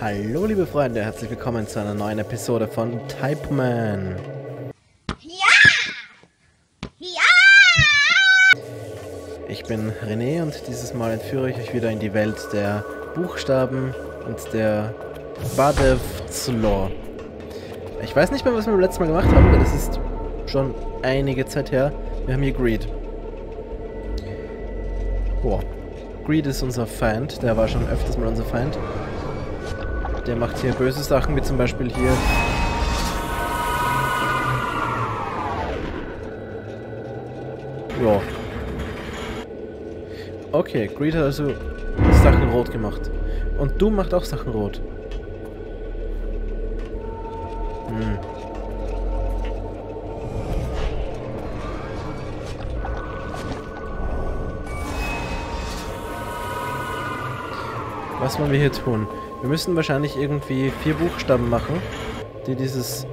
Hallo liebe Freunde, herzlich willkommen zu einer neuen Episode von Type Man. Ja! Ja! Ich bin René und dieses Mal entführe ich euch wieder in die Welt der Buchstaben und der Badevzlor. Ich weiß nicht mehr, was wir beim letzten Mal gemacht haben, denn es ist schon einige Zeit her. Wir haben hier Greed. Boah. Greed ist unser Feind, der war schon öfters mal unser Feind. Der macht hier böse Sachen, wie zum Beispiel hier. Ja. Okay, Greed hat also Sachen rot gemacht. Und du macht auch Sachen rot. Hm. Was wollen wir hier tun? Wir müssen wahrscheinlich irgendwie vier Buchstaben machen, die dieses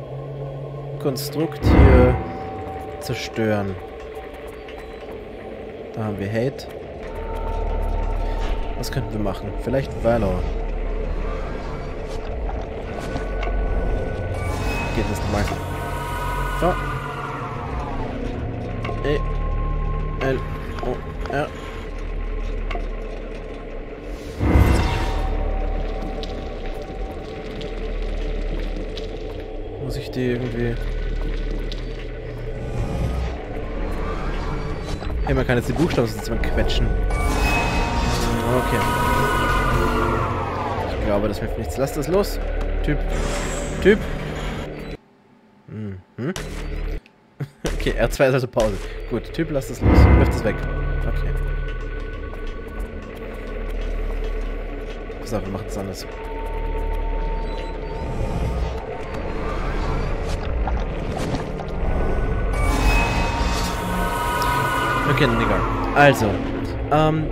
Konstrukt hier zerstören. Da haben wir Hate. Was könnten wir machen? Vielleicht Valor. Geht das nochmal? Kann jetzt die Buchstaben mal quetschen. Okay. Ich glaube, das hilft nichts. Lass das los. Typ. Typ. Mhm. Okay, R2 ist also Pause. Gut, Typ, lass das los. Wirf das weg. Okay. Pass auf, wir machen es anders. Okay, egal. Also, ähm,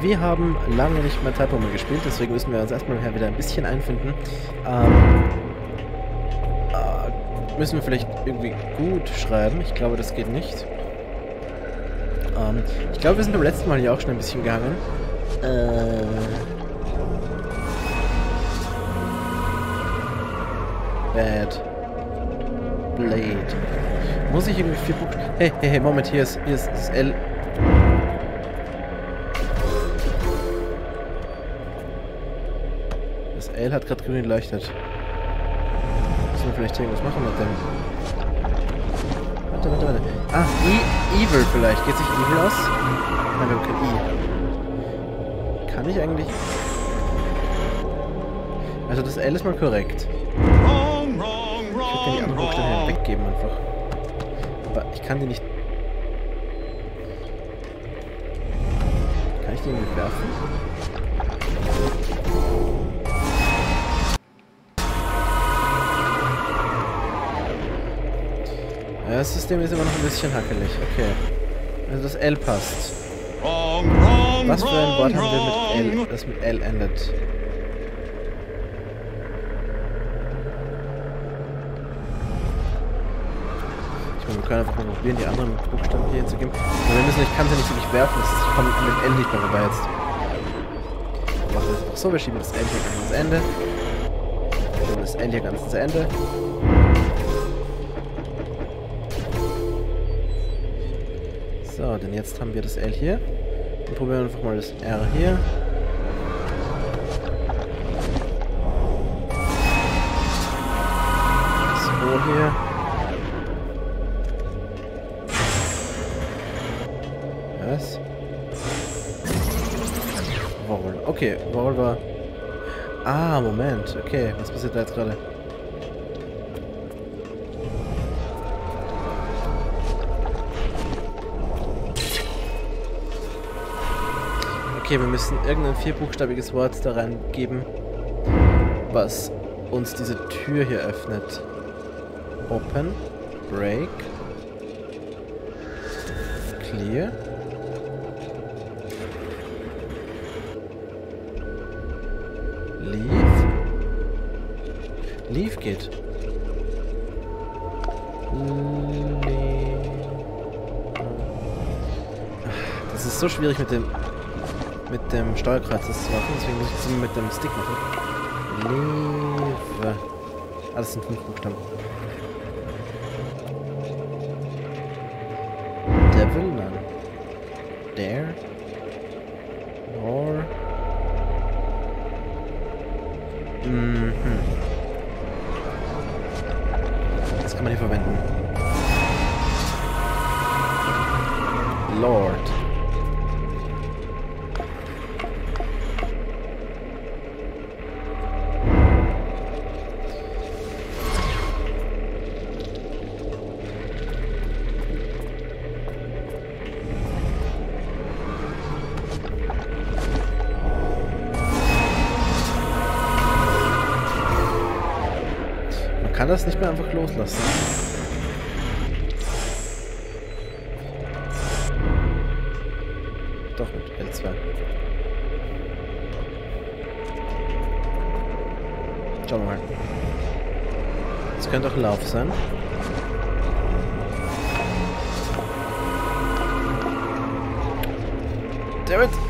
wir haben lange nicht mehr Typo mehr gespielt, deswegen müssen wir uns erstmal wieder ein bisschen einfinden. Ähm, äh, müssen wir vielleicht irgendwie gut schreiben. Ich glaube, das geht nicht. Ähm, ich glaube, wir sind beim letzten Mal hier auch schon ein bisschen gegangen. Äh... Bad. Blade. Muss ich irgendwie vier Buchstaben... Hey, hey, hey, Moment, hier ist, hier ist das L... Das L hat gerade grün geleuchtet. Müssen wir vielleicht irgendwas machen mit dem... Warte, warte, warte. Ah, e Evil vielleicht. Geht sich Evil aus? Nein, wir haben kein I. Kann ich eigentlich... Also das L ist mal korrekt. Ich würde wrong, anderen Buchstaben weggeben einfach. Aber ich kann die nicht... Kann ich die irgendwie werfen? Ja, das System ist immer noch ein bisschen hackelig. Okay. Also das L passt. Was für ein Wort haben wir mit L, das mit L endet? Ich meine, wir können einfach mal probieren, die anderen Buchstaben hier hinzugeben. Aber wir müssen, ich kann sie nicht wirklich werfen, das komme mit L nicht mehr vorbei jetzt. Machen das so, wir schieben das L hier ganz ans Ende. Wir schieben das L hier ganz ans Ende. So, denn jetzt haben wir das L hier. Dann probieren einfach mal das R hier. Das O hier. War... Ah, Moment. Okay, was passiert da jetzt gerade? Okay, wir müssen irgendein vierbuchstabiges Wort da reingeben, was uns diese Tür hier öffnet. Open, Break, Clear. Leave geht. Leave. Das ist so schwierig mit dem mit dem Steuerkreuz das zu machen, deswegen muss ich es mit dem Stick machen. Leave. Ah, das sind fünf Buchstaben. Devil, nein. Dare. Or. Mhm. Das kann man hier verwenden. Lord. Das nicht mehr einfach loslassen. Doch mit L2. Schauen wir mal. Das könnte auch Lauf sein. Damn it!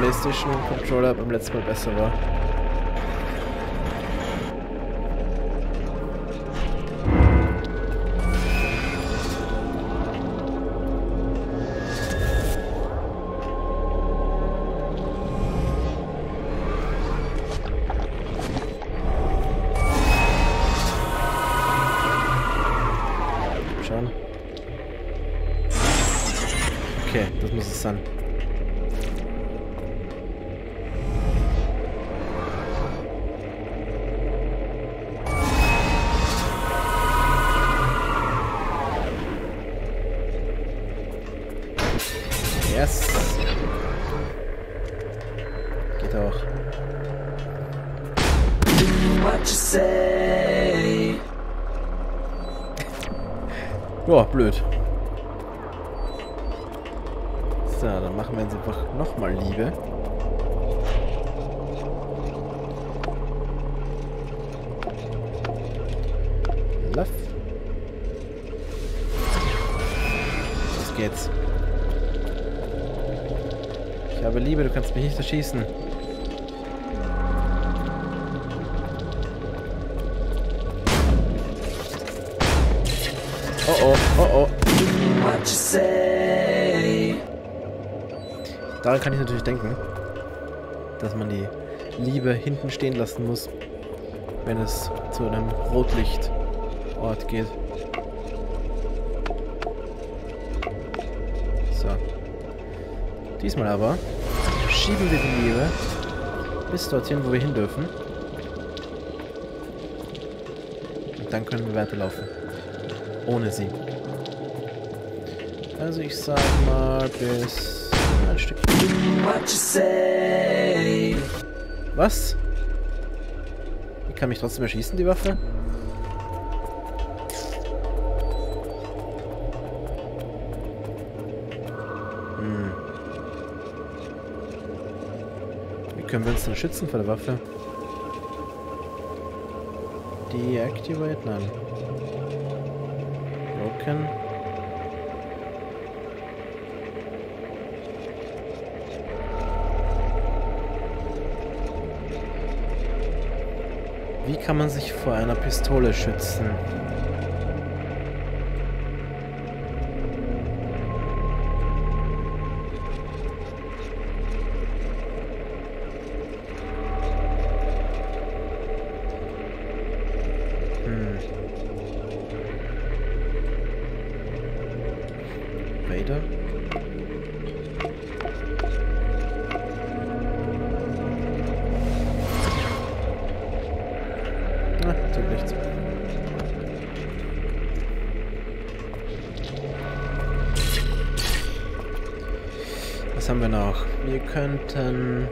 PlayStation Controller beim letzten Mal besser war. Okay, das muss es sein. Love. Los geht's. Ich habe Liebe, du kannst mich nicht erschießen. Oh oh, oh oh. Daran kann ich natürlich denken, dass man die Liebe hinten stehen lassen muss, wenn es zu einem Rotlichtort geht. So. Diesmal aber schieben wir die Liebe bis dorthin, wo wir hin dürfen. Und dann können wir weiterlaufen. Ohne sie. Also ich sag mal bis ein Stück. Was? Die kann mich trotzdem erschießen, die Waffe? Können wir uns denn schützen vor der Waffe? Deactivate? Nein. Broken. Wie kann man sich vor einer Pistole schützen? Vader? Na, tut nichts. Was haben wir noch? Wir könnten...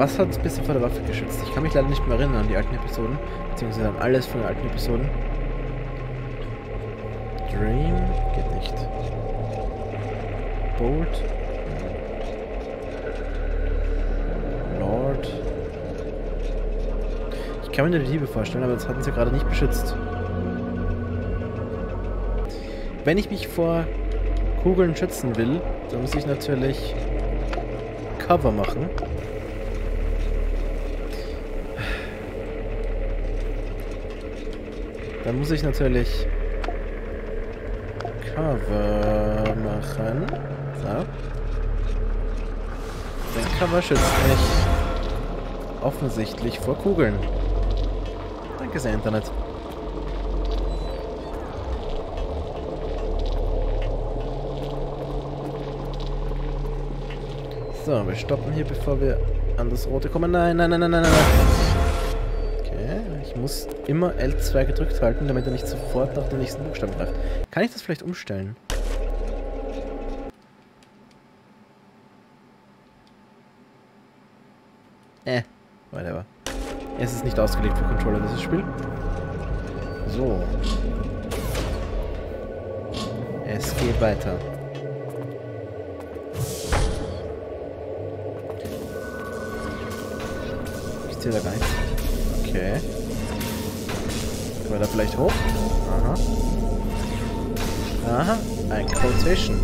Was hat uns bisher vor der Waffe geschützt? Ich kann mich leider nicht mehr erinnern an die alten Episoden, beziehungsweise an alles von den alten Episoden. Dream geht nicht. Bolt. Lord. Ich kann mir nur die Liebe vorstellen, aber das hatten sie gerade nicht beschützt. Wenn ich mich vor Kugeln schützen will, dann muss ich natürlich Cover machen. Dann muss ich natürlich Cover machen. So. Denn Cover schützt mich offensichtlich vor Kugeln. Danke sehr, Internet. So, wir stoppen hier, bevor wir an das rote kommen. Nein, nein, nein, nein, nein, nein. Okay, ich muss immer L2 gedrückt halten, damit er nicht sofort nach dem nächsten Buchstaben greift. Kann ich das vielleicht umstellen? Äh, whatever. Es ist nicht ausgelegt für Controller, dieses Spiel. So. Es geht weiter. Ich zähle da gar nichts. Okay. Können wir da vielleicht hoch? Aha. Aha, ein quotation.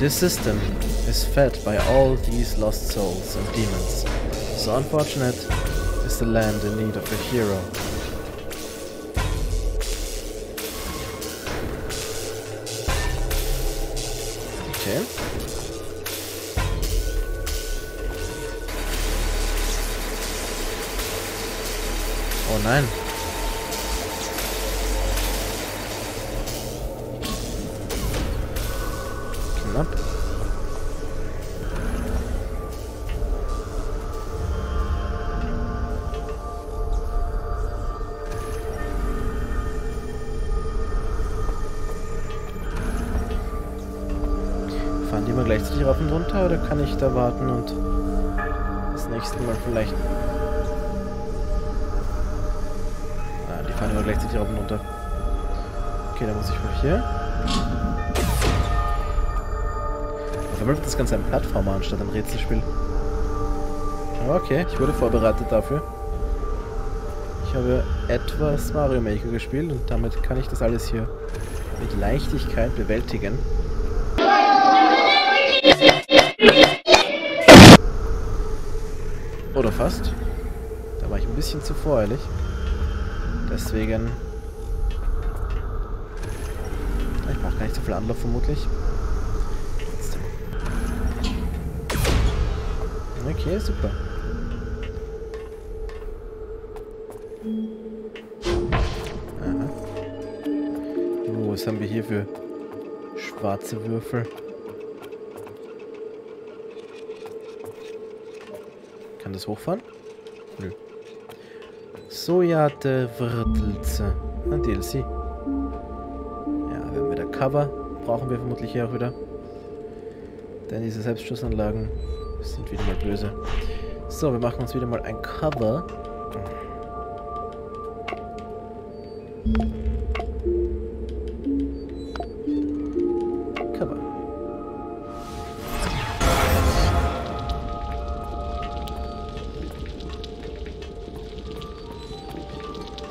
This system is fed by all these lost souls and demons. So unfortunate is the land in need of a hero. Okay. Oh nein. Kann ich da warten und das nächste Mal vielleicht Ah, die fahren immer gleichzeitig rauf runter. Okay, dann muss ich mal hier. Auf das Ganze ein Plattformer anstatt ein Rätselspiel. Aber okay, ich wurde vorbereitet dafür. Ich habe etwas Mario Maker gespielt und damit kann ich das alles hier mit Leichtigkeit bewältigen. Oder fast. Da war ich ein bisschen zu voreilig. Deswegen... Ich brauche gar nicht so viel Anlauf vermutlich. Okay, super. Aha. Oh, was haben wir hier für schwarze Würfel? Kann das hochfahren? Nö. Soja de Wrtelze. Ein DLC. Ja, wir haben wieder Cover. Brauchen wir vermutlich hier auch wieder. Denn diese Selbstschussanlagen sind wieder mal böse. So, wir machen uns wieder mal ein. Cover.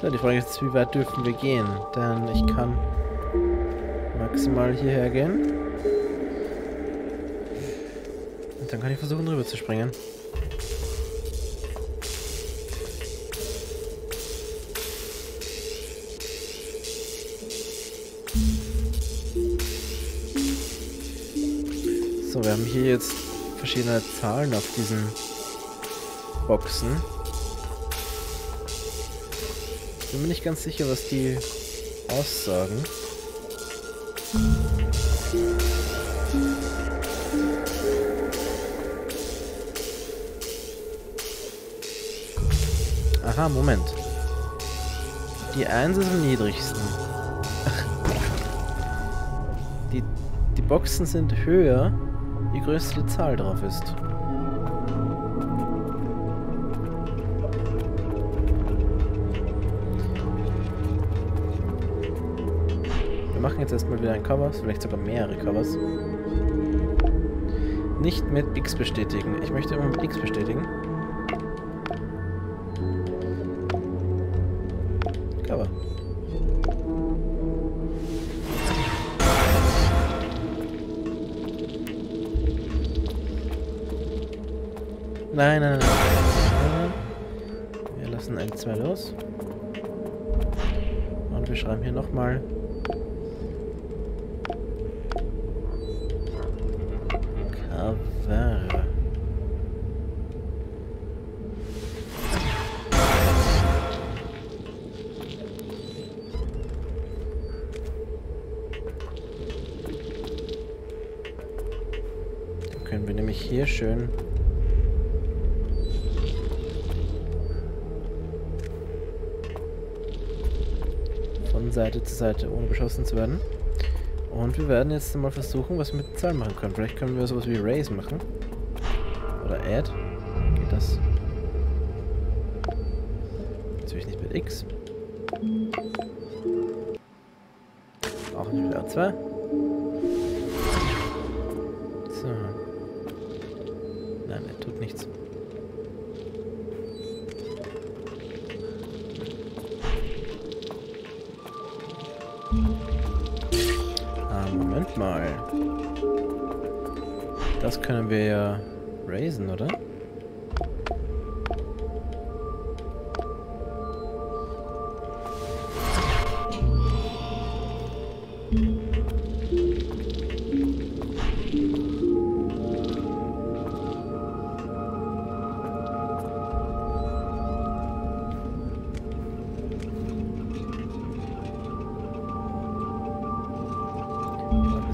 So, die Frage ist, wie weit dürfen wir gehen? Denn ich kann maximal hierher gehen. Und dann kann ich versuchen, rüber zu springen. So, wir haben hier jetzt verschiedene Zahlen auf diesen Boxen. Ich bin mir nicht ganz sicher, was die aussagen. Aha, Moment. Die 1 ist am niedrigsten. Die, die Boxen sind höher, je größer die Zahl drauf ist. Machen jetzt erstmal wieder ein Cover, vielleicht sogar mehrere Covers. Nicht mit X bestätigen. Ich möchte immer mit X bestätigen. Cover. Nein, nein, nein. Wir lassen ein, zwei los. Und wir schreiben hier nochmal. Seite ohne beschossen zu werden. Und wir werden jetzt mal versuchen, was wir mit den Zahlen machen können. Vielleicht können wir sowas wie Raise machen. Oder Add. Geht das? Natürlich nicht mit X. Auch nicht mit A2. Raisen, oder?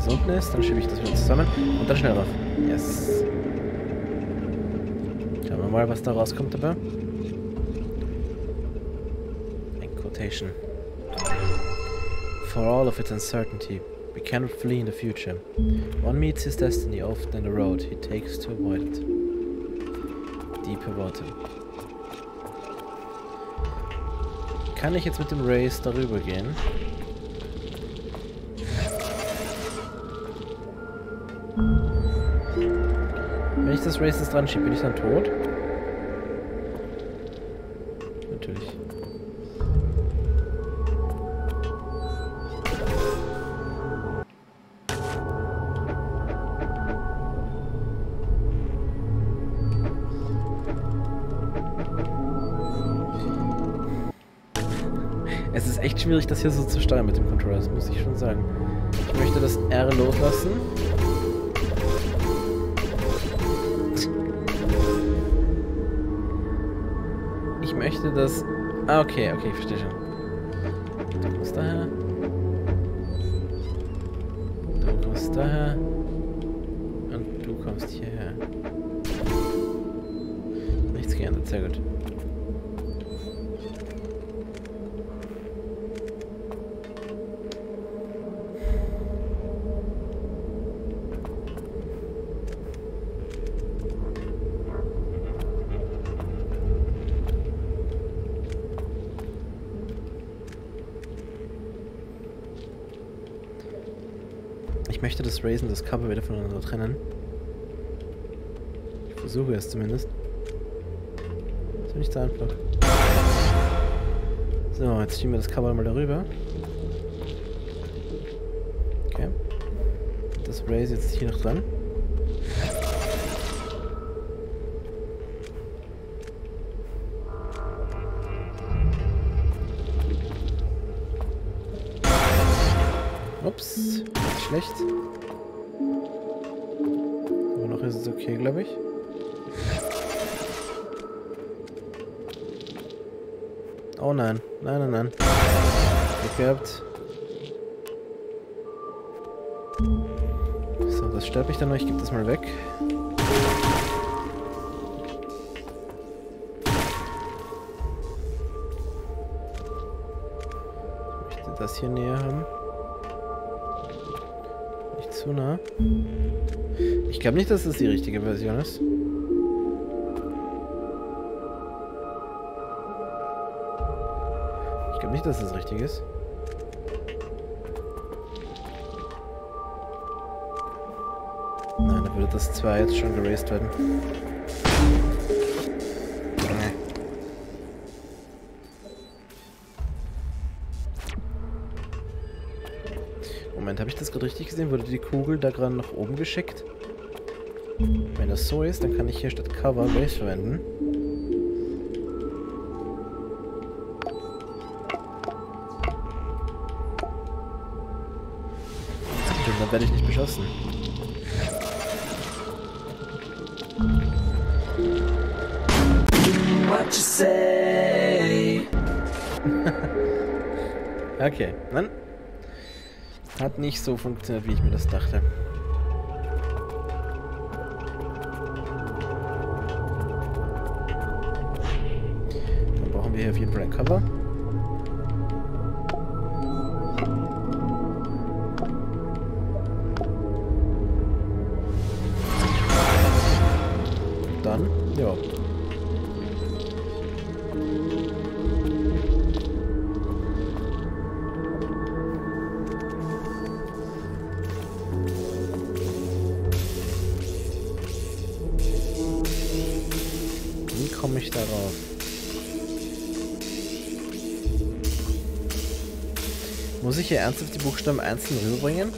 Unten ist, dann schiebe ich das wieder zusammen und dann schnell rauf. Yes. Schauen wir mal, was da rauskommt dabei. Ein Quotation. For all of its uncertainty, we cannot flee in the future. One meets his destiny often in the road he takes to avoid it. Deeper water. Kann ich jetzt mit dem Race darüber gehen? Wenn ich das Races dran schiebe, bin ich dann tot? Es ist echt schwierig, das hier so zu steuern mit dem Controller, das muss ich schon sagen. Ich möchte das R loslassen. Ich möchte das... Ah, okay, okay, verstehe schon. Ich möchte das und das Cover wieder voneinander trennen. Ich versuche es zumindest. Ist ja nicht so einfach. So, jetzt schieben wir das Cover mal darüber. Okay. Das Raise jetzt hier noch dran. Schlecht. Aber noch ist es okay, glaube ich. Oh nein, nein, nein, nein. Gefärbt. So, das stört mich dann noch. Ich gebe das mal weg. Ich möchte das hier näher haben zu nah. Ich glaube nicht, dass das die richtige Version ist. Ich glaube nicht, dass das richtig ist. Nein, da würde das 2 jetzt schon geraced werden. Habe ich das gerade richtig gesehen? Wurde die Kugel da gerade nach oben geschickt? Wenn das so ist, dann kann ich hier statt Cover Race verwenden. Und dann werde ich nicht beschossen. Okay, dann hat nicht so funktioniert, wie ich mir das dachte. Dann brauchen wir hier auf jeden Cover. Komme ich darauf? Muss ich hier ernsthaft die Buchstaben einzeln rüberbringen?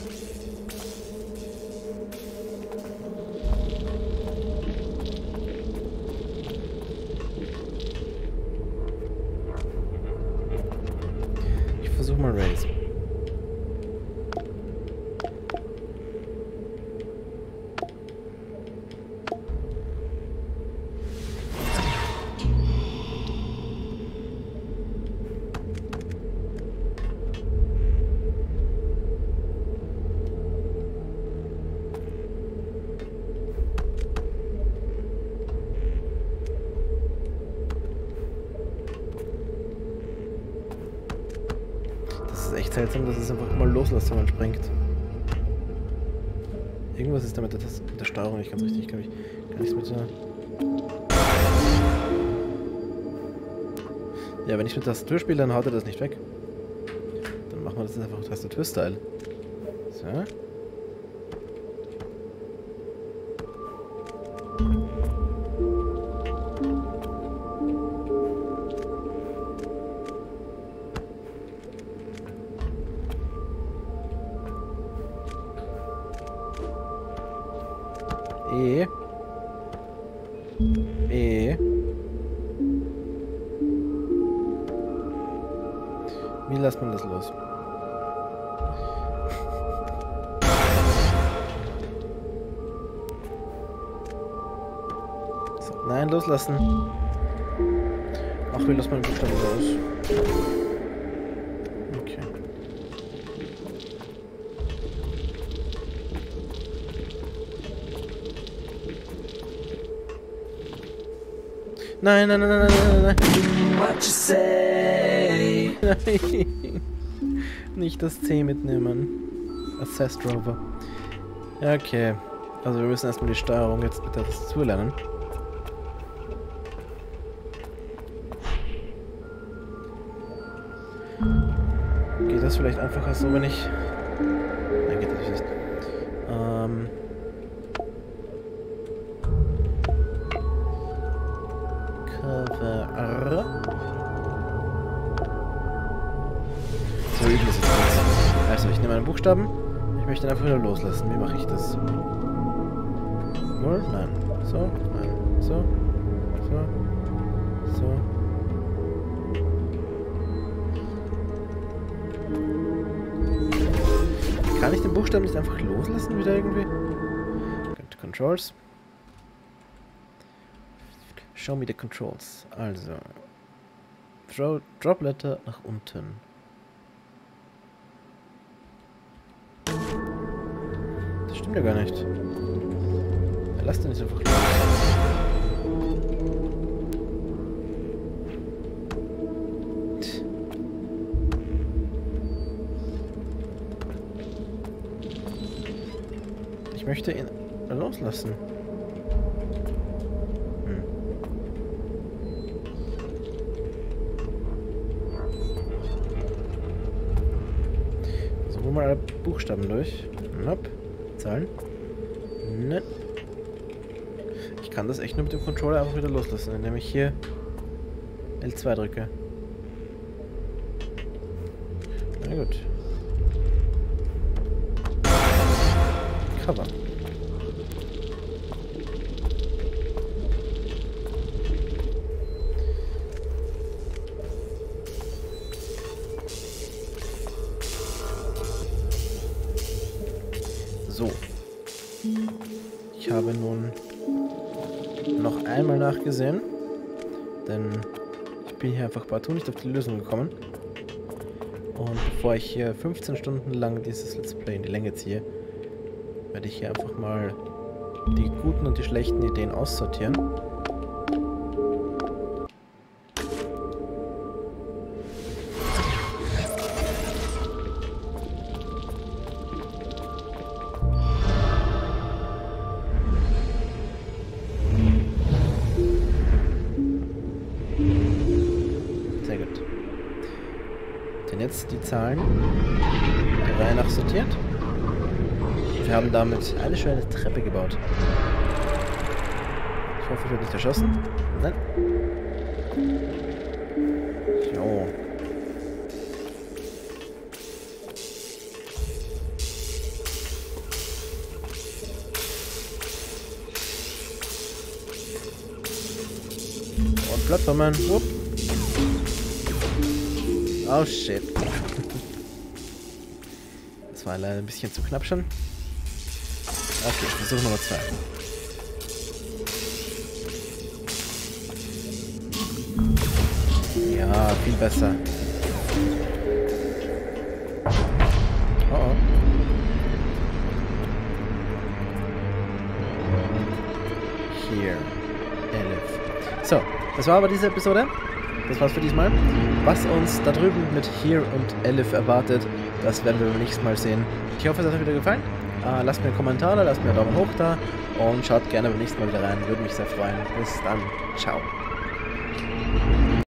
Das ist echt seltsam, dass es einfach mal loslässt, wenn man springt. Irgendwas ist da mit der, Steuerung nicht ganz richtig, glaube ich. Kann ich es mit der... Ja, wenn ich mit Tastatur spiele, dann haut er das nicht weg. Dann machen wir das einfach Tastatur-Style. So. So, nein, loslassen. Ach, wie lässt man den Buchstaben los? Okay. Nein, nein, nein, nein, nein, nein, nein. What you say? Nein. Nicht das C mitnehmen. Assessed Rover. Okay. Also wir müssen erstmal die Steuerung jetzt mit der Tastatur das vielleicht einfacher so, wenn ich... Nein, geht das nicht. Ähm... Cover. So ist es jetzt. Also, ich nehme einen Buchstaben. Ich möchte ihn einfach wieder loslassen. Wie mache ich das? Null? Nein. So? Nein. So? So? So? Kann ich den Buchstaben nicht einfach loslassen wieder irgendwie? Controls. Show me the controls. Also. Throw, drop letter nach unten. Das stimmt ja gar nicht. Lass den nicht einfach los. Möchte ihn loslassen. Hm. So, hol mal alle Buchstaben durch. Nope. Zahlen. Ne. Ich kann das echt nur mit dem Controller einfach wieder loslassen, indem ich hier L2 drücke. Cover. So. Ich habe nun noch einmal nachgesehen, denn ich bin hier einfach partout nicht auf die Lösung gekommen. Und bevor ich hier 15 Stunden lang dieses Let's Play in die Länge ziehe, werde ich hier einfach mal die guten und die schlechten Ideen aussortieren. Haben damit eine schöne Treppe gebaut. Ich hoffe, ich werde nicht erschossen. Nein. So. Und Plattformen. Upp. Oh shit. Das war leider ein bisschen zu knapp schon. Okay, Versuch Nummer zwei. Ja, viel besser. Oh oh. Hier. Elif. So, das war aber diese Episode. Das war's für diesmal. Was uns da drüben mit Here und Elif erwartet, das werden wir beim nächsten Mal sehen. Ich hoffe, es hat euch wieder gefallen. Äh, lasst mir einen Kommentar da, lasst mir einen Daumen hoch da und schaut gerne beim nächsten Mal wieder rein. Würde mich sehr freuen. Bis dann. Ciao.